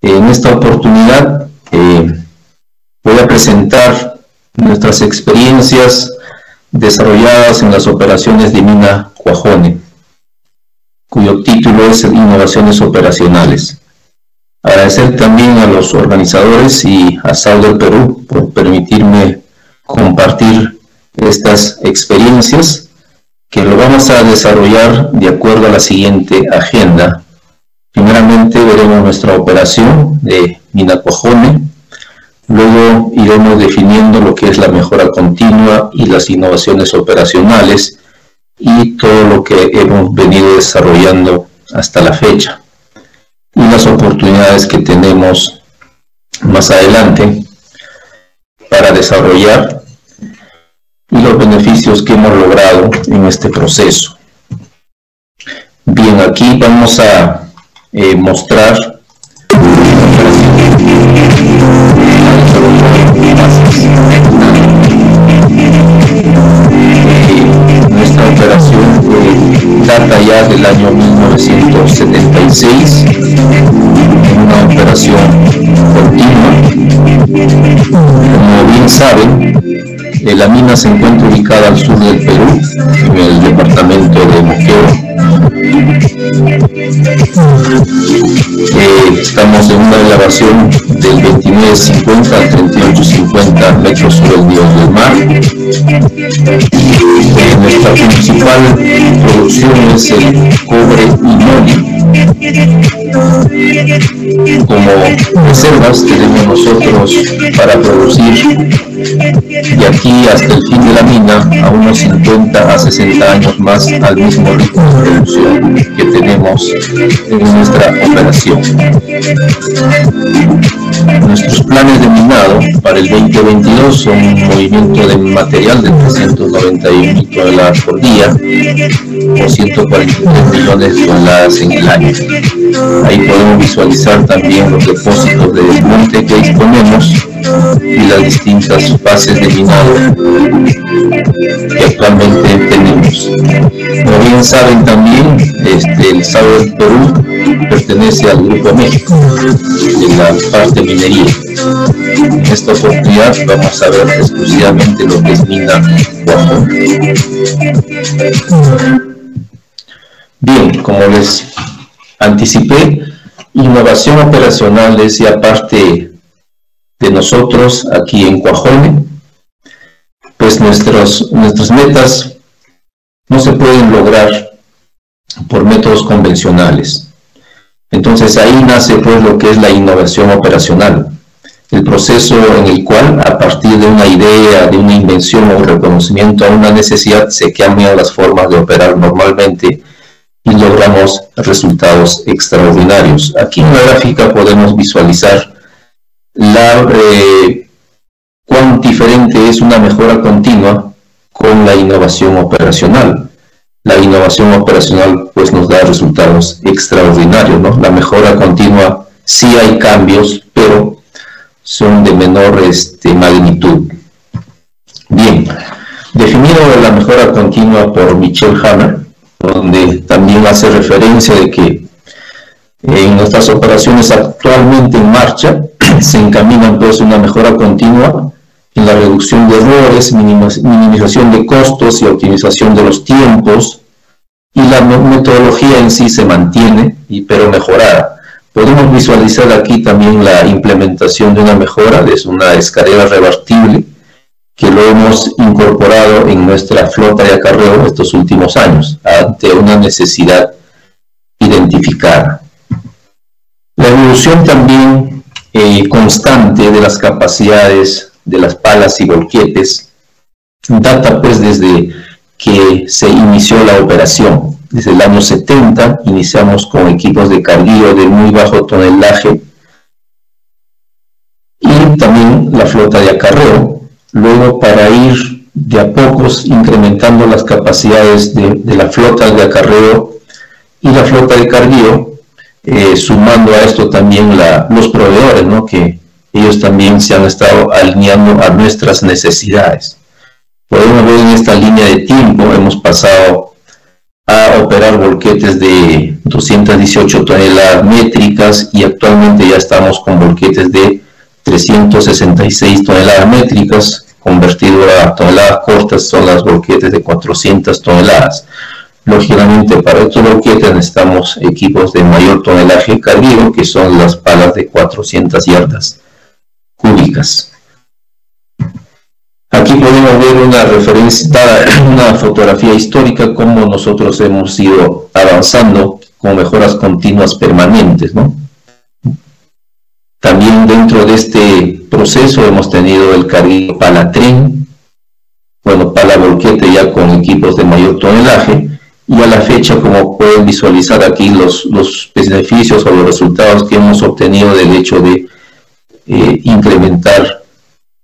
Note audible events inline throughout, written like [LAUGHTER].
En esta oportunidad eh, voy a presentar nuestras experiencias desarrolladas en las operaciones de mina Cuajone, cuyo título es Innovaciones Operacionales. Agradecer también a los organizadores y a del Perú por permitirme compartir estas experiencias que lo vamos a desarrollar de acuerdo a la siguiente agenda. Primeramente veremos nuestra operación de mina Cuajone, Luego iremos definiendo lo que es la mejora continua y las innovaciones operacionales y todo lo que hemos venido desarrollando hasta la fecha y las oportunidades que tenemos más adelante para desarrollar y los beneficios que hemos logrado en este proceso. Bien, aquí vamos a eh, mostrar nuestra operación data ya del año 1976, una operación continua. Como bien saben, eh, la mina se encuentra ubicada al sur del Perú, en el departamento de Moqueo, eh, estamos en una elevación del 29.50 al 38.50 metros sobre el nivel del mar. Eh, nuestra principal producción es el cobre y moli. Como reservas tenemos nosotros para producir de aquí hasta el fin de la mina a unos 50 a 60 años más al mismo ritmo de producción que tenemos en nuestra operación. Nuestros planes de minado para el 2022 son un movimiento de material de 391 mil toneladas por día o 143 millones de toneladas en el año. Ahí podemos visualizar también los depósitos de desmonte que disponemos y las distintas fases de minado que actualmente tenemos. Como bien saben también, este, el Estado del Perú pertenece al Grupo México, en la parte minería. En esta oportunidad vamos a ver exclusivamente lo que es mina Guajón. Bien, como les anticipé, innovación operacional es ya parte de nosotros aquí en Cuajone, pues nuestros, nuestras metas no se pueden lograr por métodos convencionales. Entonces ahí nace pues lo que es la innovación operacional, el proceso en el cual a partir de una idea, de una invención o reconocimiento a una necesidad se cambian las formas de operar normalmente y logramos resultados extraordinarios. Aquí en la gráfica podemos visualizar eh, cuán diferente es una mejora continua con la innovación operacional. La innovación operacional pues nos da resultados extraordinarios, ¿no? La mejora continua sí hay cambios, pero son de menor este, magnitud. Bien, definido la mejora continua por Michel Hammer, donde también hace referencia de que en nuestras operaciones actualmente en marcha [CLEARS THROAT] se encaminan pues una mejora continua en la reducción de errores, minimización de costos y optimización de los tiempos y la metodología en sí se mantiene, pero mejorada. Podemos visualizar aquí también la implementación de una mejora, es una escalera revertible que lo hemos incorporado en nuestra flota de acarreo estos últimos años, ante una necesidad identificada. La evolución también eh, constante de las capacidades de las palas y volquetes data pues desde que se inició la operación. Desde el año 70 iniciamos con equipos de carguillo de muy bajo tonelaje y también la flota de acarreo. Luego para ir de a pocos incrementando las capacidades de, la flota de acarreo y la flota de carguillo, eh, sumando a esto también los proveedores, que ellos también se han estado alineando a nuestras necesidades. Podemos ver en esta línea de tiempo, hemos pasado a operar volquetes de 218 toneladas métricas y actualmente ya estamos con volquetes de 366 toneladas métricas, convertido a toneladas cortas son las volquetes de 400 toneladas. Lógicamente, para estos volquetes necesitamos equipos de mayor tonelaje carguero, que son las palas de 400 yardas cúbicas. Aquí podemos ver una referencia, una fotografía histórica, cómo nosotros hemos ido avanzando con mejoras continuas permanentes, ¿no? Dentro de este proceso hemos tenido el carril palatren, bueno, pala volquete ya con equipos de mayor tonelaje, y a la fecha, como pueden visualizar aquí, los, los beneficios o los resultados que hemos obtenido del hecho de eh, incrementar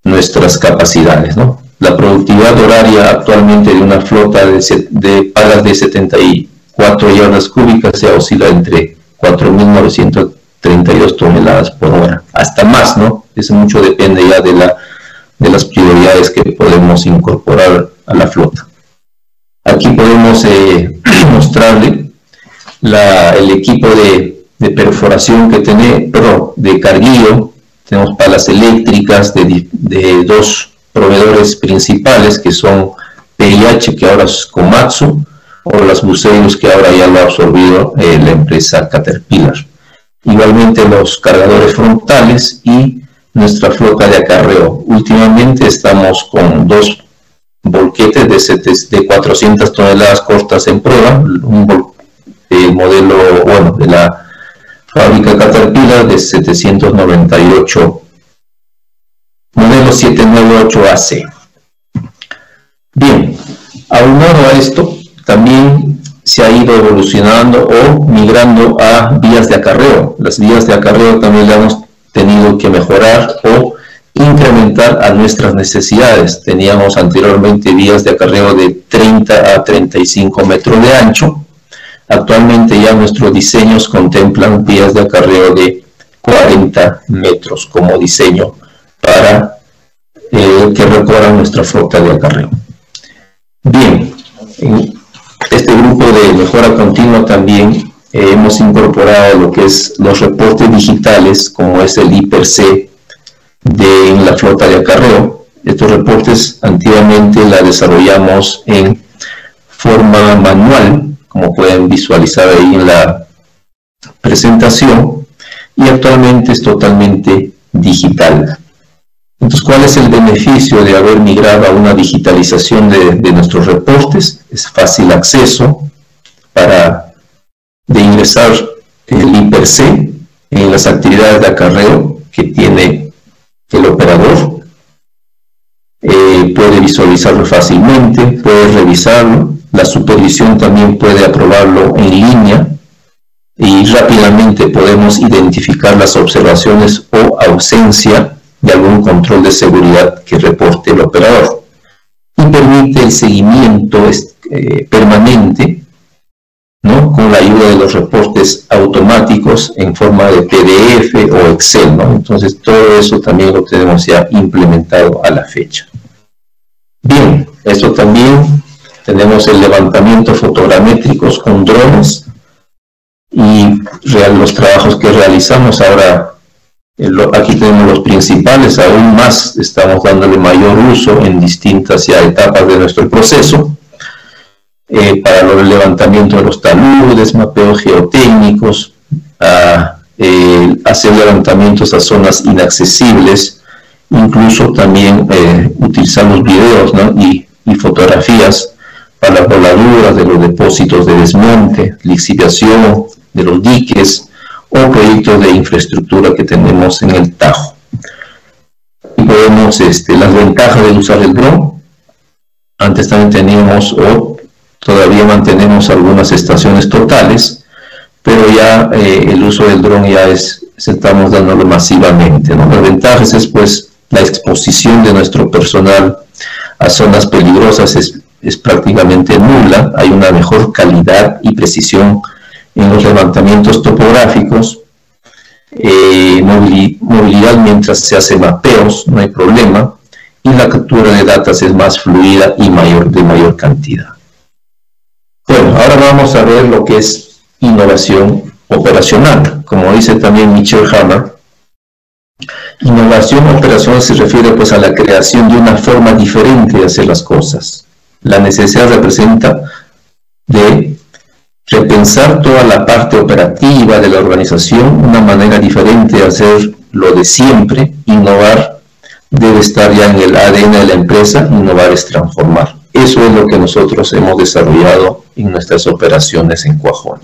nuestras capacidades. ¿no? La productividad horaria actualmente de una flota de, de palas de 74 yardas cúbicas se oscila entre 4.932 toneladas por hora, hasta más, ¿no? Eso mucho depende ya de, la, de las prioridades que podemos incorporar a la flota. Aquí podemos eh, [CLEARS THROAT] mostrarle el equipo de, perforación que tenemos, perdón, de carguillo. Tenemos palas eléctricas de, dos proveedores principales que son PIH, que ahora es Komatsu, o las Buceiros, que ahora ya lo ha absorbido eh, la empresa Caterpillar. Igualmente los cargadores frontales y nuestra flota de acarreo. Últimamente estamos con dos volquetes de, de 400 toneladas cortas en prueba, un modelo, bueno, de la fábrica Caterpillar de 798, modelo 798AC. Bien, aunado a esto, también se ha ido evolucionando o migrando a vías de acarreo. Las vías de acarreo también le hemos tenido que mejorar o incrementar a nuestras necesidades. Teníamos anteriormente vías de acarreo de 30 a 35 metros de ancho. Actualmente ya nuestros diseños contemplan vías de acarreo de 40 metros como diseño para eh, que recorran nuestra flota de acarreo. Bien, en este grupo de mejora continua también eh, hemos incorporado lo que es los reportes digitales como es el IPRC de la flota de acarreo. Estos reportes antiguamente la desarrollamos en forma manual, como pueden visualizar ahí en la presentación, y actualmente es totalmente digital. Entonces, ¿cuál es el beneficio de haber migrado a una digitalización de, nuestros reportes? Es fácil acceso para de ingresar el IPRC en las actividades de acarreo que tiene el operador. Eh, puede visualizarlo fácilmente, puede revisarlo, la supervisión también puede aprobarlo en línea y rápidamente podemos identificar las observaciones o ausencia de algún control de seguridad que reporte el operador. Y permite el seguimiento eh, permanente con la ayuda de los reportes automáticos en forma de PDF o Excel. ¿no? Entonces todo eso también lo tenemos ya implementado a la fecha. Bien, eso también tenemos el levantamiento fotogramétricos con drones y los trabajos que realizamos ahora aquí tenemos los principales, aún más estamos dándole mayor uso en distintas etapas de nuestro proceso. Eh, para los levantamientos de los taludes, mapeos geotécnicos, eh, hacer levantamientos a zonas inaccesibles, incluso también eh, utilizar los videos y, fotografías para las voladuras de los depósitos de desmonte, lixiviación de los diques o proyectos de infraestructura que tenemos en el Tajo. Y podemos, este, las ventajas de usar el dron, antes también teníamos, o Todavía mantenemos algunas estaciones totales, pero ya eh, el uso del dron ya es, estamos dándolo masivamente. Las ventajas es pues la exposición de nuestro personal a zonas peligrosas es, es prácticamente nula, hay una mejor calidad y precisión en los levantamientos topográficos, eh, movilidad mientras se hace mapeos, no hay problema, y la captura de datos es más fluida y mayor, de mayor cantidad. Bueno, ahora vamos a ver lo que es innovación operacional. Como dice también Michel Hammer, innovación operacional se refiere pues a la creación de una forma diferente de hacer las cosas. La necesidad representa de repensar toda la parte operativa de la organización, una manera diferente de hacer lo de siempre, innovar debe estar ya en el ADN de la empresa, innovar es transformar. Eso es lo que nosotros hemos desarrollado en nuestras operaciones en Cuajón.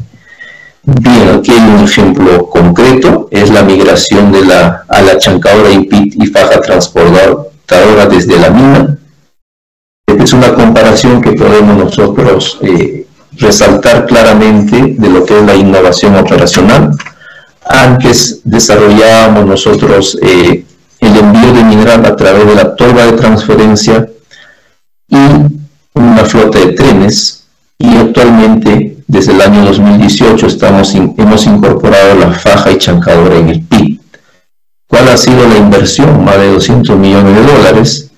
Bien, aquí hay un ejemplo concreto, es la migración de la, a la chancadora y pit y faja transportadora desde la mina. Es una comparación que podemos nosotros eh, resaltar claramente de lo que es la innovación operacional. Antes desarrollábamos nosotros eh, el envío de mineral a través de la torba de transferencia y una flota de trenes y actualmente desde el año 2018 estamos hemos incorporado la faja y chancadora en el PIB. ¿Cuál ha sido la inversión? Más de 200 millones de dólares.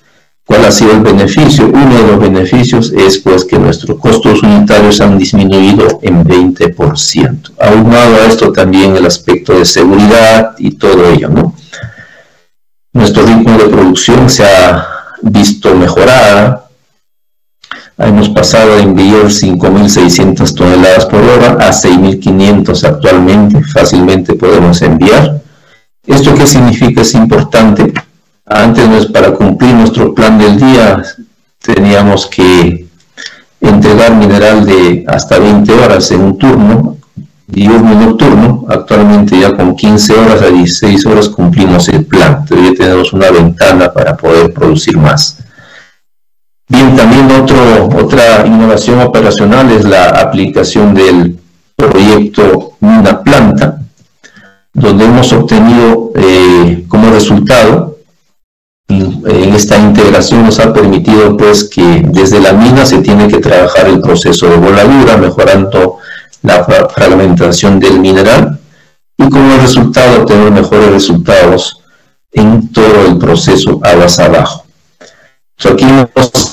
¿Cuál ha sido el beneficio? Uno de los beneficios es pues que nuestros costos unitarios han disminuido en 20%. Aunado a esto también el aspecto de seguridad y todo ello, ¿no? Nuestro ritmo de producción se ha visto mejorada. Hemos pasado de enviar 5.600 toneladas por hora a 6.500 actualmente. Fácilmente podemos enviar. ¿Esto qué significa? Es importante. Antes, para cumplir nuestro plan del día, teníamos que entregar mineral de hasta 20 horas en un turno diurno y nocturno, actualmente ya con 15 horas a 16 horas cumplimos el plan, todavía tenemos una ventana para poder producir más. Bien, también otro, otra innovación operacional es la aplicación del proyecto Mina Planta, donde hemos obtenido eh, como resultado en esta integración nos ha permitido pues que desde la mina se tiene que trabajar el proceso de voladura, mejorando la fragmentación del mineral y como resultado tener mejores resultados en todo el proceso aguas abajo. Aquí hemos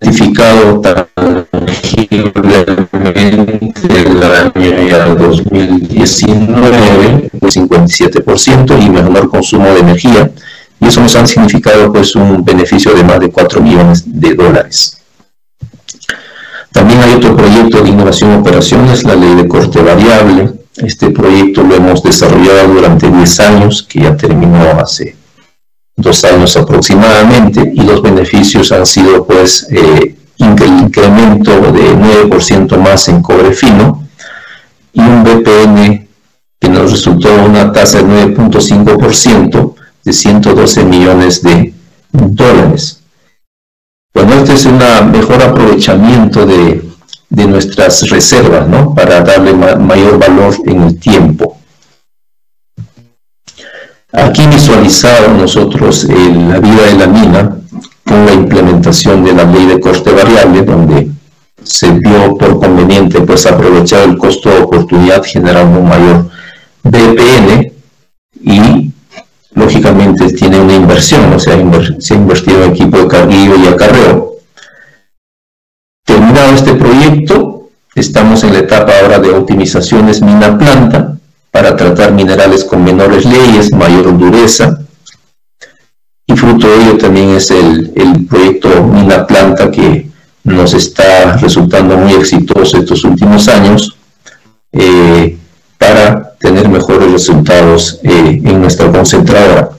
identificado tangiblemente el año 2019 un 57% y menor consumo de energía y eso nos ha significado pues un beneficio de más de 4 millones de dólares. También hay otro proyecto de innovación operaciones, la ley de corte variable. Este proyecto lo hemos desarrollado durante 10 años, que ya terminó hace dos años aproximadamente, y los beneficios han sido pues eh, incremento de 9% más en cobre fino y un BPN que nos resultó una tasa de 9.5% de 112 millones de dólares. Bueno, este es un mejor aprovechamiento de, nuestras reservas, ¿no? Para darle mayor valor en el tiempo. Aquí visualizado nosotros la vida de la mina con la implementación de la ley de coste variable, donde se vio por conveniente pues aprovechar el costo de oportunidad generando un mayor BPN y lógicamente tiene una inversión, o sea, se ha invertido en equipo de carguillo y acarreo. Terminado este proyecto, estamos en la etapa ahora de optimizaciones mina-planta para tratar minerales con menores leyes, mayor dureza, y fruto de ello también es el, proyecto mina-planta que nos está resultando muy exitoso estos últimos años eh, para tener mejores resultados eh, en nuestra concentradora.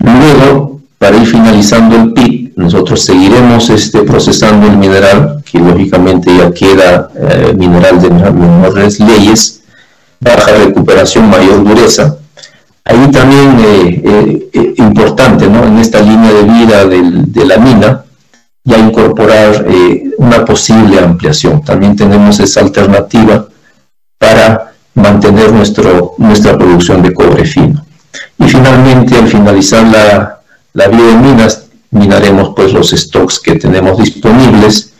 Luego, para ir finalizando el PIC, nosotros seguiremos este, procesando el mineral, que lógicamente ya queda eh, mineral de menores leyes, baja recuperación, mayor dureza. Ahí también eh, eh importante, ¿no? en esta línea de vida de la mina, ya incorporar una posible ampliación. También tenemos esa alternativa para mantener nuestro, nuestra producción de cobre fino. Y finalmente, al finalizar la, la de minas, minaremos pues los stocks que tenemos disponibles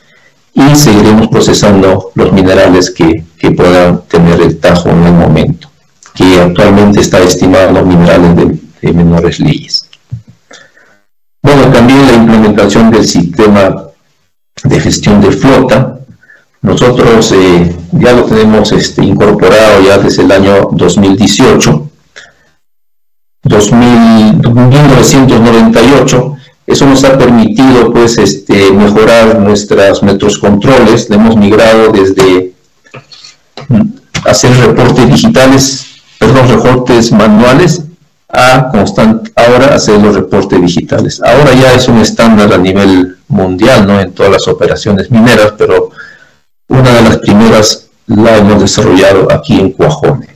y seguiremos procesando los minerales que, que puedan tener el tajo en el momento, que actualmente está estimado los minerales de, menores leyes. Bueno, también la implementación del sistema de gestión de flota, Nosotros eh, ya lo tenemos este, incorporado ya desde el año 2018, 1998. Eso nos ha permitido pues este, mejorar nuestros, nuestros controles. Le hemos migrado desde hacer reportes digitales, perdón, reportes manuales a constant, ahora hacer los reportes digitales. Ahora ya es un estándar a nivel mundial, ¿no? En todas las operaciones mineras, pero una de las primeras la hemos desarrollado aquí en Cuajone.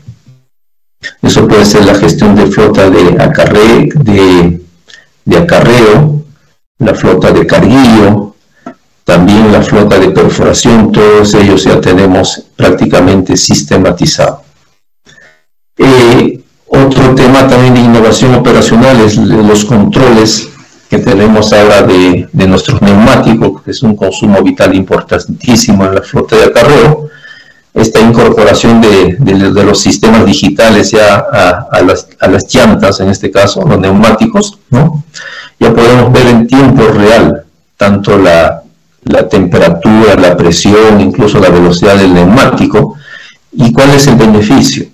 Eso puede ser la gestión de flota de, de acarreo, la flota de carguillo, también la flota de perforación, todos ellos ya tenemos prácticamente sistematizado. Eh, otro tema también de innovación operacional es los controles que tenemos ahora de, nuestros neumáticos, que es un consumo vital importantísimo en la flota de acarreo, esta incorporación de, los sistemas digitales ya a, las, a, las, llantas, en este caso, los neumáticos, ¿no? ya podemos ver en tiempo real tanto la, la temperatura, la presión, incluso la velocidad del neumático, y cuál es el beneficio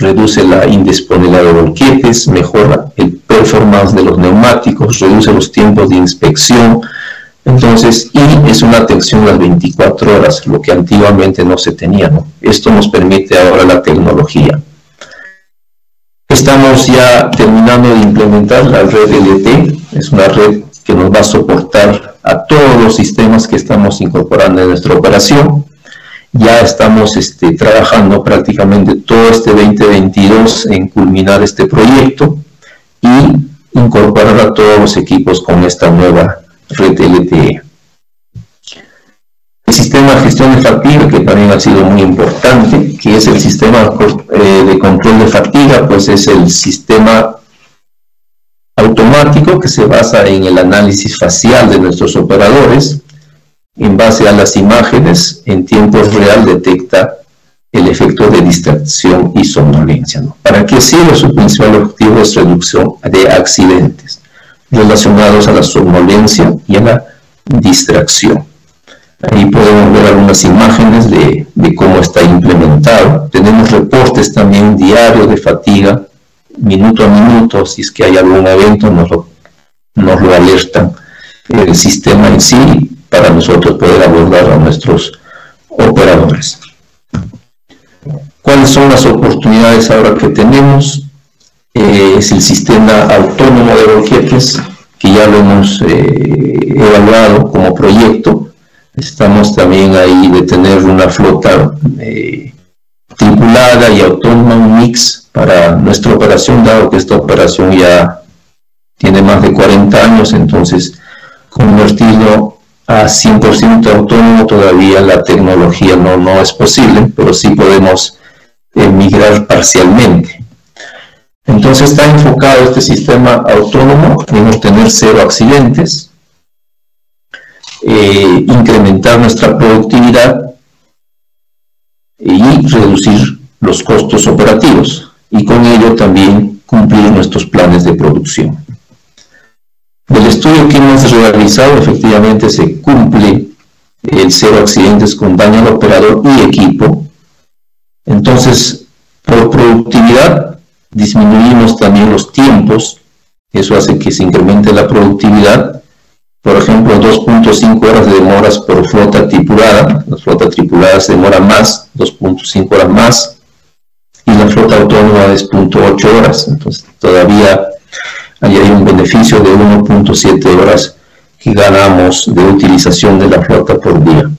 reduce la indisponibilidad de volquetes, mejora el performance de los neumáticos, reduce los tiempos de inspección, entonces, y es una atención las 24 horas, lo que antiguamente no se tenía. Esto nos permite ahora la tecnología. Estamos ya terminando de implementar la red LT, es una red que nos va a soportar a todos los sistemas que estamos incorporando en nuestra operación ya estamos este, trabajando prácticamente todo este 2022 en culminar este proyecto y incorporar a todos los equipos con esta nueva red LTE. El sistema de gestión de fatiga, que también ha sido muy importante, que es el sistema eh, de control de fatiga, pues es el sistema automático que se basa en el análisis facial de nuestros operadores, en base a las imágenes en tiempo real detecta el efecto de distracción y somnolencia. ¿Para qué sirve? Su principal objetivo es reducción de accidentes relacionados a la somnolencia y a la distracción. Ahí podemos ver algunas imágenes de, cómo está implementado. Tenemos reportes también diarios de fatiga, minuto a minuto, si es que hay algún evento, nos lo, nos lo alertan el sistema en sí para nosotros poder abordar a nuestros operadores. ¿Cuáles son las oportunidades ahora que tenemos? Eh, es el sistema autónomo de boquetes, que ya lo hemos eh, evaluado como proyecto. Estamos también ahí de tener una flota eh, tripulada y autónoma, un mix para nuestra operación, dado que esta operación ya tiene más de 40 años, entonces convertirlo a 100% autónomo todavía la tecnología no, no es posible, pero sí podemos migrar parcialmente. Entonces está enfocado este sistema autónomo en obtener cero accidentes, eh, incrementar nuestra productividad y reducir los costos operativos y con ello también cumplir nuestros planes de producción. Del estudio que hemos realizado, efectivamente se cumple el cero accidentes con daño al operador y equipo. Entonces, por productividad, disminuimos también los tiempos. Eso hace que se incremente la productividad. Por ejemplo, 2.5 horas de demoras por flota tripulada. La flota tripulada se demora más, 2.5 horas más. La flota autónoma es 0.8 horas. Entonces, todavía Ahí hay un beneficio de 1.7 horas que ganamos de utilización de la flota por día.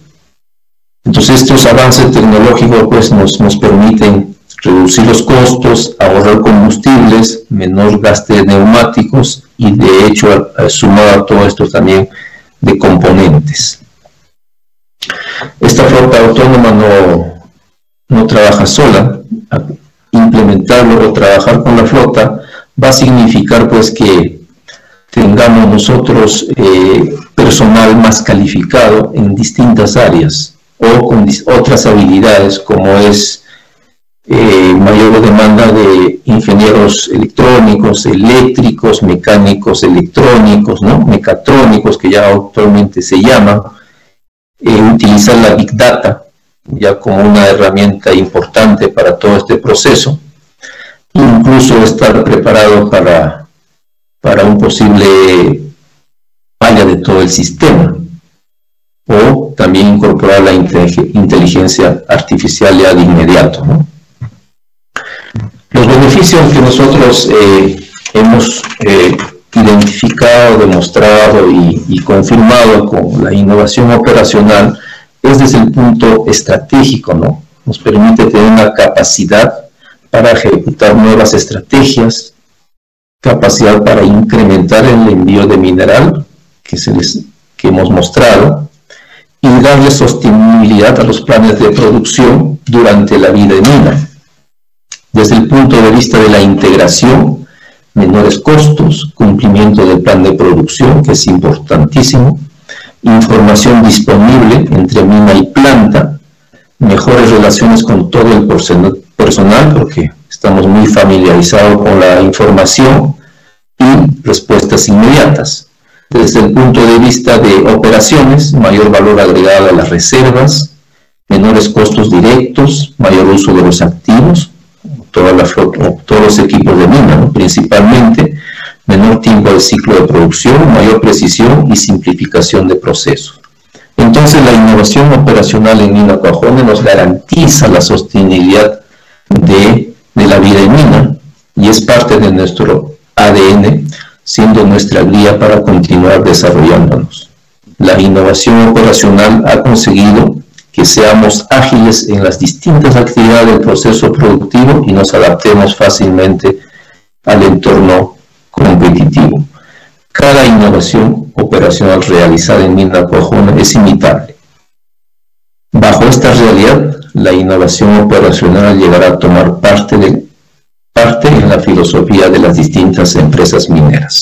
Entonces estos avances tecnológicos pues, nos, nos permiten reducir los costos, ahorrar combustibles, menor gasto de neumáticos y de hecho sumado a todo esto también de componentes. Esta flota autónoma no, no trabaja sola, implementarlo o trabajar con la flota va a significar pues que tengamos nosotros eh, personal más calificado en distintas áreas o con otras habilidades como es eh, mayor demanda de ingenieros electrónicos, eléctricos, mecánicos electrónicos, ¿no? mecatrónicos que ya actualmente se llaman, eh, utilizar la Big Data ya como una herramienta importante para todo este proceso, incluso estar preparado para, para un posible falla de todo el sistema, o también incorporar la inteligencia artificial ya de inmediato. Los beneficios que nosotros eh, hemos eh, identificado, demostrado y, confirmado con la innovación operacional es desde el punto estratégico, ¿no? Nos permite tener una capacidad para ejecutar nuevas estrategias, capacidad para incrementar el envío de mineral que, se les, que hemos mostrado y darle sostenibilidad a los planes de producción durante la vida de mina. Desde el punto de vista de la integración, menores costos, cumplimiento del plan de producción, que es importantísimo, información disponible entre mina y planta, mejores relaciones con todo el personal, porque estamos muy familiarizados con la información y respuestas inmediatas. Desde el punto de vista de operaciones, mayor valor agregado a las reservas, menores costos directos, mayor uso de los activos, todos los equipos de mina, principalmente, menor tiempo de ciclo de producción, mayor precisión y simplificación de procesos. Entonces la innovación operacional en Mina Coajones nos garantiza la sostenibilidad de, de la vida en mina y es parte de nuestro ADN, siendo nuestra guía para continuar desarrollándonos. La innovación operacional ha conseguido que seamos ágiles en las distintas actividades del proceso productivo y nos adaptemos fácilmente al entorno competitivo. Cada innovación operacional realizada en Mina Cojona es imitable. Bajo esta realidad, la innovación operacional llegará a tomar parte, de, parte en la filosofía de las distintas empresas mineras.